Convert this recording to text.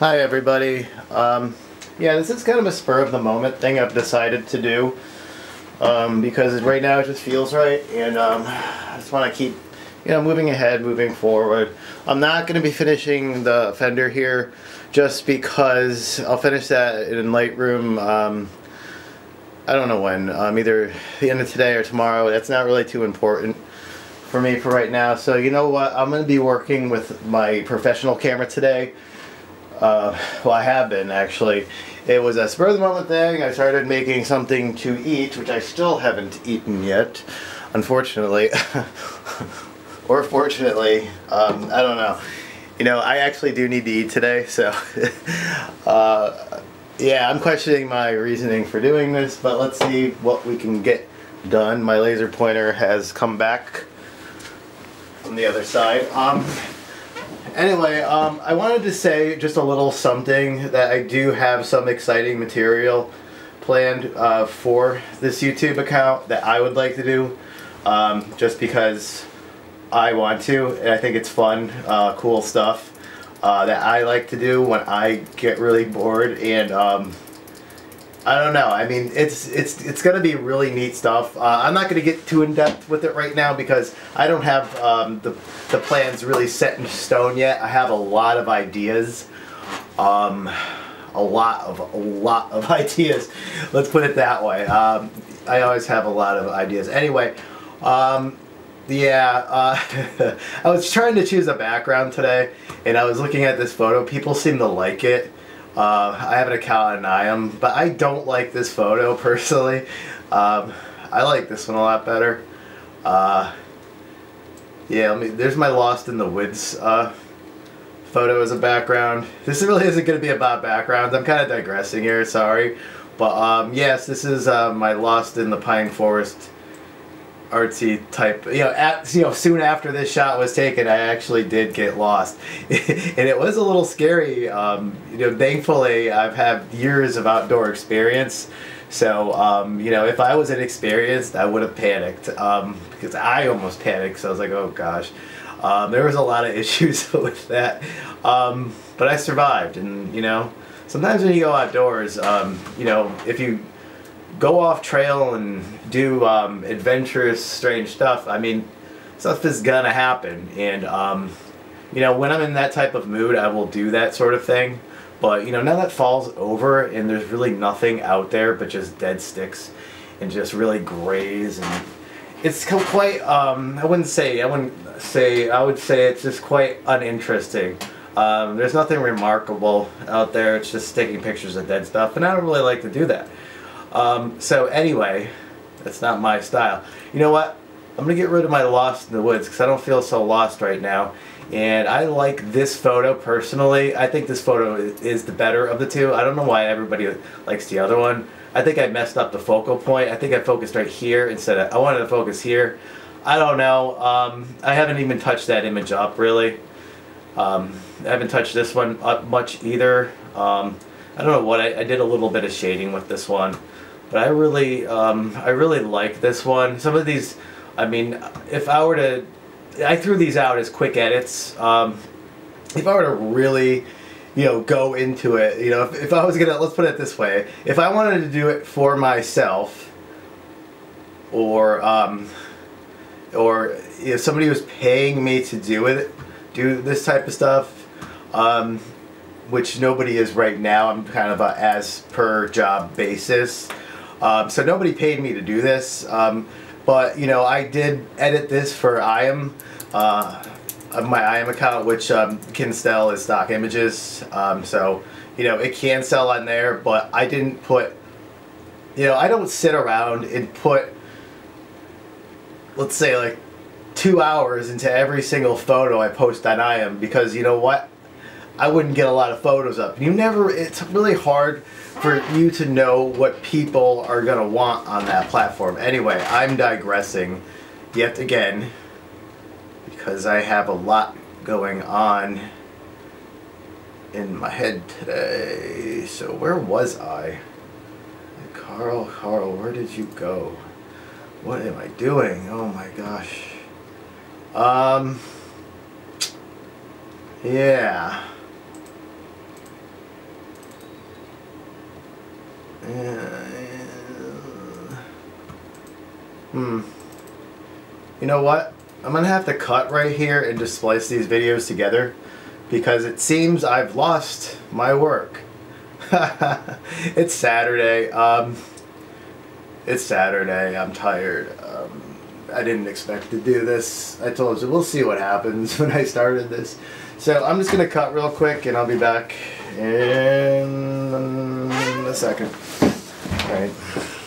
Hi everybody. Um, yeah, this is kind of a spur of the moment thing I've decided to do um, because right now it just feels right, and um, I just want to keep, you know, moving ahead, moving forward. I'm not going to be finishing the fender here just because I'll finish that in Lightroom. Um, I don't know when, um, either the end of today or tomorrow. That's not really too important for me for right now. So you know what? I'm going to be working with my professional camera today. Uh, well, I have been actually. It was a spur of the moment thing. I started making something to eat, which I still haven't eaten yet, unfortunately. or fortunately, um, I don't know. You know, I actually do need to eat today, so uh, yeah, I'm questioning my reasoning for doing this, but let's see what we can get done. My laser pointer has come back from the other side. Um, Anyway, um, I wanted to say just a little something that I do have some exciting material planned uh, for this YouTube account that I would like to do um, just because I want to and I think it's fun, uh, cool stuff uh, that I like to do when I get really bored and um, I don't know. I mean, it's it's it's gonna be really neat stuff. Uh, I'm not gonna get too in depth with it right now because I don't have um, the the plans really set in stone yet. I have a lot of ideas, um, a lot of a lot of ideas. Let's put it that way. Um, I always have a lot of ideas. Anyway, um, yeah, uh, I was trying to choose a background today, and I was looking at this photo. People seem to like it. Uh, I have an account on EyeEm, but I don't like this photo personally. Um, I like this one a lot better. Uh, yeah, me, there's my Lost in the Woods uh, photo as a background. This really isn't going to be about backgrounds. I'm kind of digressing here, sorry. But um, yes, this is uh, my Lost in the Pine Forest artsy type. You know, at, you know, soon after this shot was taken, I actually did get lost, and it was a little scary. Um, you know, thankfully, I've had years of outdoor experience. So, um, you know, if I was inexperienced, I would have panicked um, because I almost panicked. So I was like, oh gosh. Um, there was a lot of issues with that. Um, but I survived. And, you know, sometimes when you go outdoors, um, you know, if you go off trail and do um, adventurous, strange stuff, I mean, stuff is gonna happen. And, um, you know, when I'm in that type of mood, I will do that sort of thing. But, you know, now that fall's over and there's really nothing out there but just dead sticks and just really grays and it's quite, um, I wouldn't say, I wouldn't say, I would say it's just quite uninteresting. Um, there's nothing remarkable out there. It's just taking pictures of dead stuff, and I don't really like to do that. Um, so anyway, that's not my style. You know what? I'm gonna get rid of my Lost in the Woods because I don't feel so lost right now. And I like this photo personally. I think this photo is the better of the two. I don't know why everybody likes the other one. I think I messed up the focal point. I think I focused right here instead of, I wanted to focus here. I don't know. Um, I haven't even touched that image up really. Um, I haven't touched this one up much either. Um, I don't know what, I, I did a little bit of shading with this one. But I really, um, I really like this one. Some of these, I mean, if I were to, I threw these out as quick edits. Um, if I were to really, you know, go into it, you know, if, if I was gonna, let's put it this way, if I wanted to do it for myself, or, um, or if somebody was paying me to do it, do this type of stuff, um, which nobody is right now. I'm kind of a as per job basis. Um, so nobody paid me to do this, um, but you know I did edit this for EyeEm, uh, my EyeEm account, which um, can sell as stock images. Um, so you know it can sell on there, but I didn't put. You know I don't sit around and put. Let's say like two hours into every single photo I post on EyeEm because you know what I wouldn't get a lot of photos up. You never, it's really hard for you to know what people are going to want on that platform. Anyway, I'm digressing yet again because I have a lot going on in my head today. So where was I? Karl, Karl, where did you go? What am I doing? Oh my gosh. Um, yeah. Hmm. You know what? I'm gonna have to cut right here and just splice these videos together because it seems I've lost my work. it's Saturday. Um, it's Saturday. I'm tired. Um, I didn't expect to do this. I told you, we'll see what happens when I started this. So I'm just gonna cut real quick and I'll be back in second. Alright.